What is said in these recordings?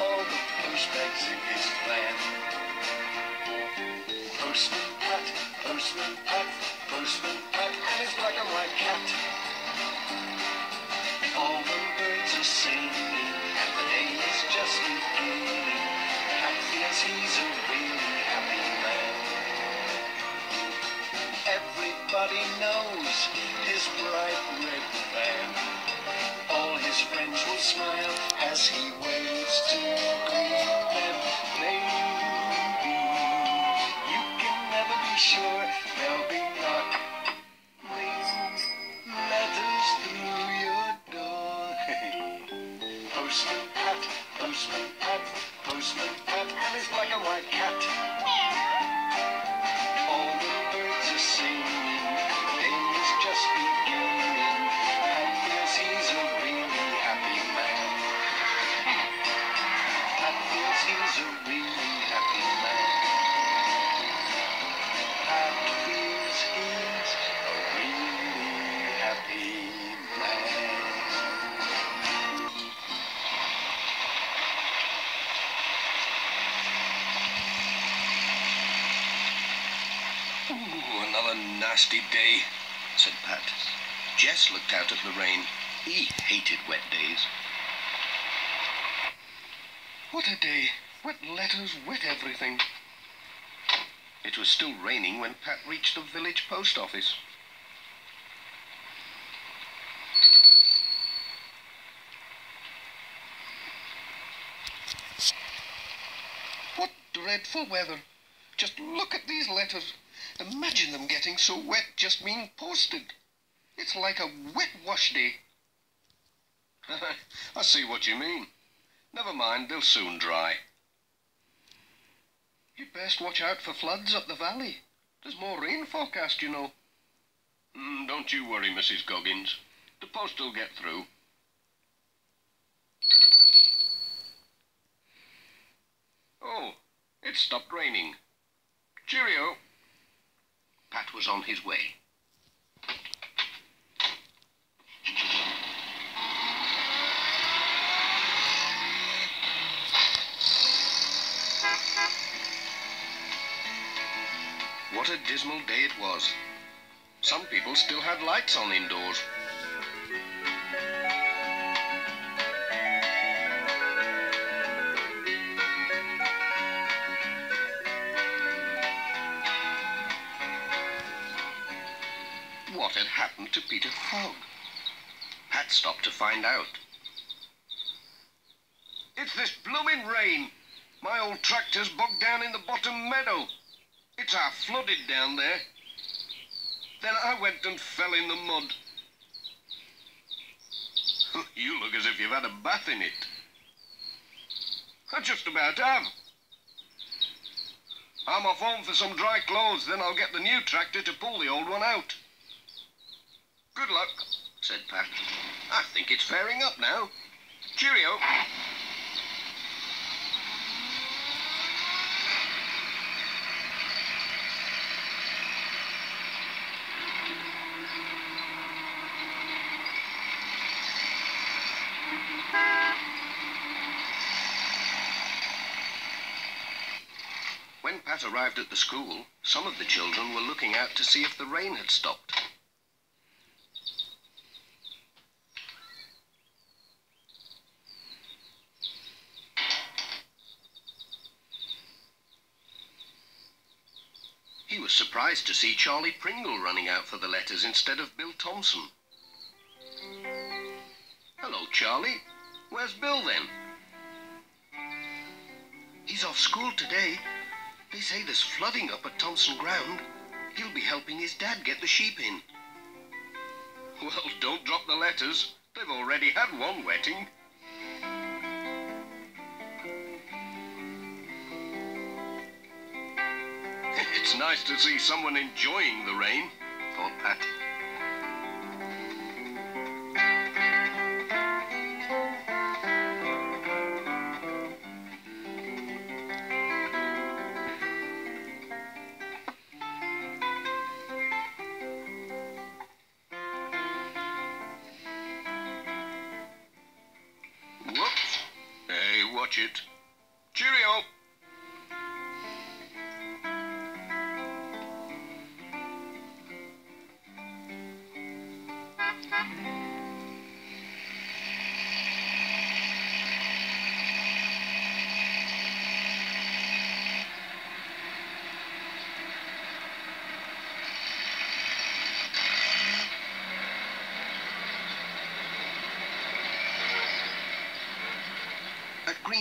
all the post bags in his plan. Postman Pat, Postman Pat, Postman Pat, and his black and white cat. All the birds are singing, and the day is just beginning. Pat feels he's a really happy man. Everybody knows his bright red van. All his friends will smile as he never nasty day, said Pat. Jess looked out at the rain. He hated wet days. What a day. Wet letters, wet everything. It was still raining when Pat reached the village post office. What dreadful weather. Just look at these letters. Imagine them getting so wet just being posted. It's like a wet wash day. I see what you mean. Never mind, they'll soon dry. You'd best watch out for floods up the valley. There's more rain forecast, you know. Mm, don't you worry, Mrs. Goggins. The post will get through. Oh, it stopped raining. Cheerio. Pat was on his way. What a dismal day it was. Some people still had lights on indoors. Happened to Peter Fogg? Pat stopped to find out. It's this blooming rain. My old tractor's bogged down in the bottom meadow. It's half flooded down there. Then I went and fell in the mud. you look as if you've had a bath in it. I just about have. I'm off home for some dry clothes, then I'll get the new tractor to pull the old one out. Good luck, said Pat. I think it's fairing up now. Cheerio. When Pat arrived at the school, some of the children were looking out to see if the rain had stopped. He was surprised to see Charlie Pringle running out for the letters instead of Bill Thompson. Hello, Charlie. Where's Bill then? He's off school today. They say there's flooding up at Thompson Ground. He'll be helping his dad get the sheep in. Well, don't drop the letters. They've already had one wetting. It's nice to see someone enjoying the rain, thought Pat. Whoops! Hey, watch it.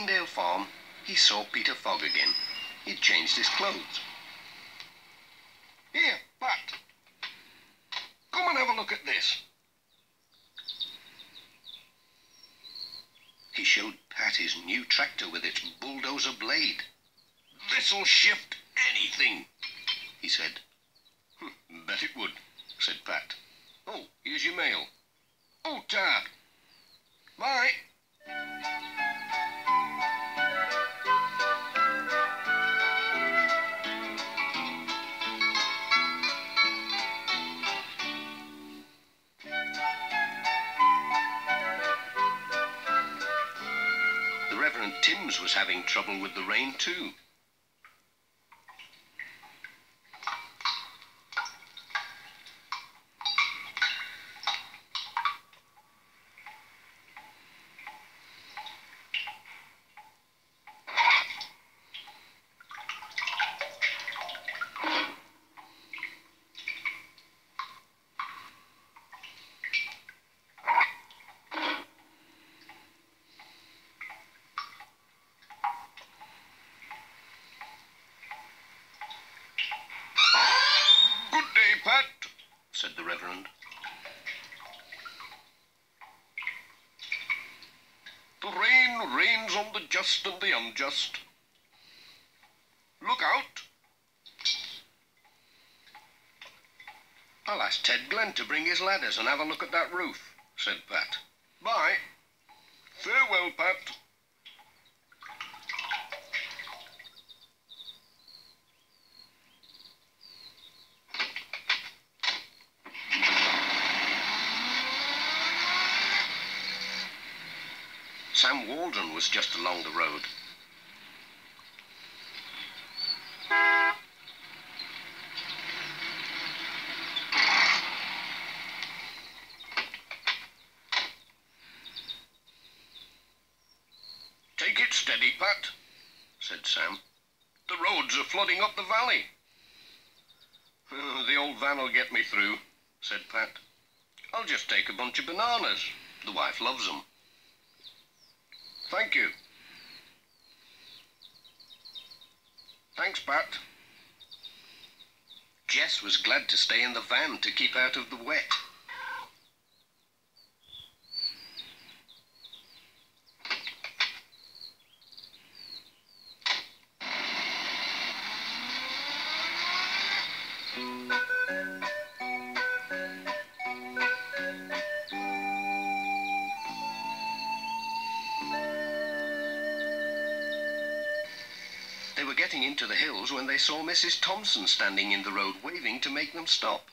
Greendale Farm, he saw Peter Fogg again. He'd changed his clothes. Here, Pat. Come and have a look at this. He showed Pat his new tractor with its bulldozer blade. This'll shift anything, he said. "Hmm, bet it would, said Pat. Oh, here's your mail. Oh, ta. Bye. The Reverend Timms was having trouble with the rain too. Good day, Pat, said the Reverend. The rain rains on the just and the unjust. Look out. I'll ask Ted Glen to bring his ladders and have a look at that roof, said Pat. Bye. Farewell, Pat. Sam Waldron was just along the road. Take it steady, Pat, said Sam. The roads are flooding up the valley. "Oh, the old van'll get me through, said Pat. I'll just take a bunch of bananas. The wife loves 'em. Thank you. Thanks, Pat. Jess was glad to stay in the van to keep out of the wet. Mrs. Thompson standing in the road waving to make them stop.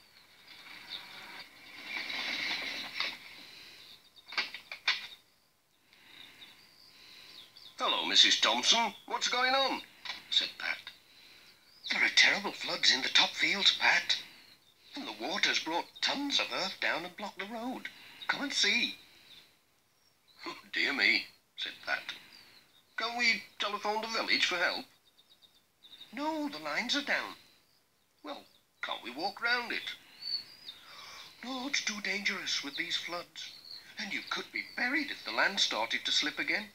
Hello, Mrs. Thompson. What's going on? said Pat. There are terrible floods in the top fields, Pat. And the water's brought tons of earth down and blocked the road. Come and see. Oh, dear me, said Pat. Can't we telephone the village for help? No, the lines are down. Well, can't we walk round it? No, it's too dangerous with these floods. And you could be buried if the land started to slip again.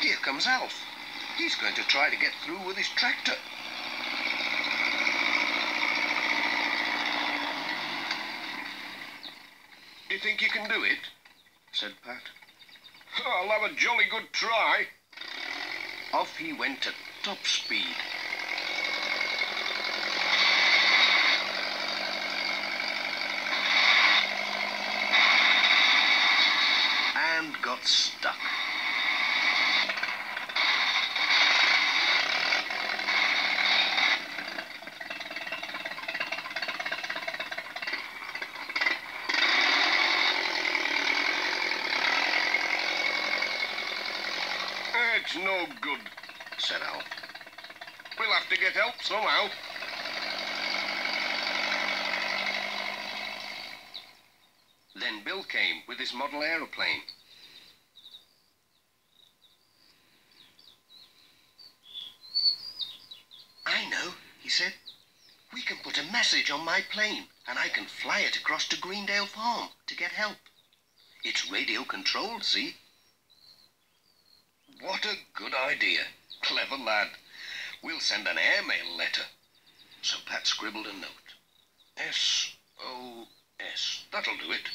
Here comes Alf. He's going to try to get through with his tractor. Do you think you can do it? said Pat. I'll have a jolly good try. Off he went at top speed. And got stuck. It's no good, said Al. We'll have to get help somehow. Then Bill with model aeroplane. I know, he said. We can put a message on my plane and I can fly it across to Greendale Farm to get help. It's radio controlled, see? What a good idea. Clever lad. We'll send an airmail letter. So Pat scribbled a note. S-O-S. That'll do it.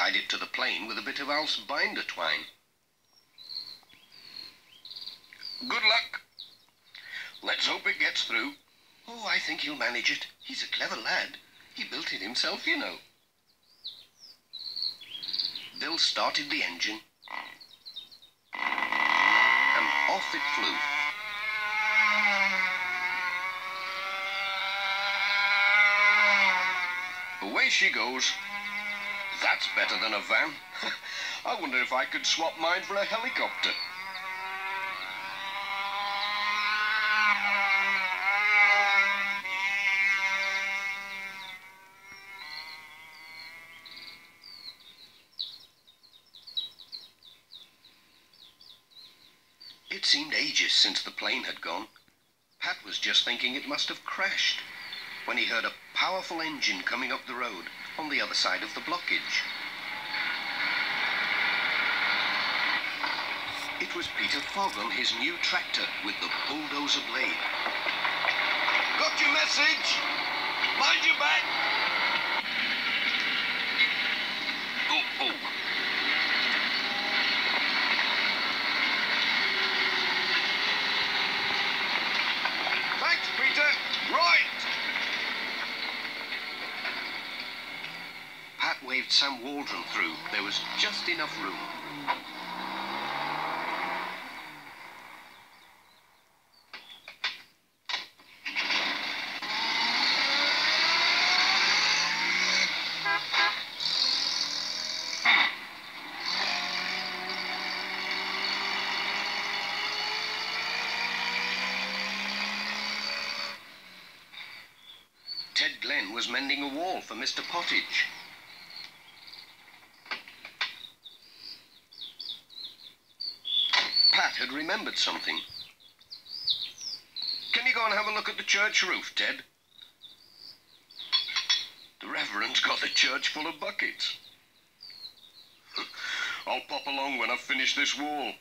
Tied it to the plane with a bit of Alf's binder twine. Good luck. Let's hope it gets through. Oh, I think he'll manage it. He's a clever lad. He built it himself, you know. Bill started the engine. And off it flew. Away she goes. That's better than a van. I wonder if I could swap mine for a helicopter. It seemed ages since the plane had gone. Pat was just thinking it must have crashed when he heard a powerful engine coming up the road on the other side of the blockage. It was Peter Fogg on his new tractor with the bulldozer blade. Got your message? Mind your back! Oh, oh. Thanks, Peter. Right! Pat waved Sam Waldron through. There was just enough room. Ted Glen was mending a wall for Mr. Pottage. Pat had remembered something. Can you go and have a look at the church roof, Ted? The Reverend's got the church full of buckets. I'll pop along when I've finished this wall.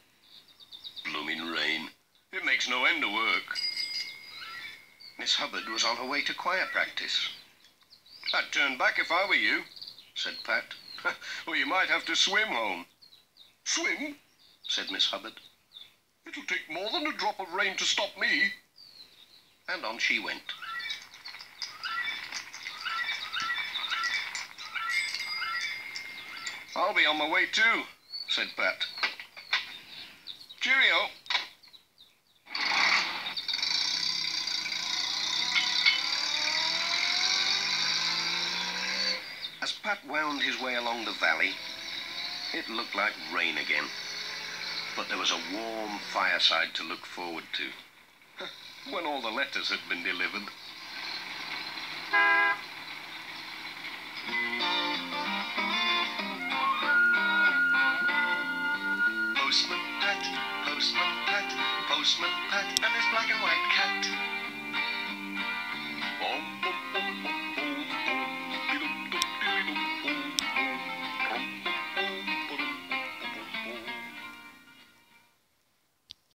Blooming rain. It makes no end of work. Miss Hubbard was on her way to choir practice. I'd turn back if I were you, said Pat. or you might have to swim home. Swim? said Miss Hubbard. It'll take more than a drop of rain to stop me. And on she went. I'll be on my way too, said Pat. Cheerio. As Pat wound his way along the valley, it looked like rain again. But there was a warm fireside to look forward to. when all the letters had been delivered. Postman Pat, Postman Pat, Postman Pat, and his black and white cat.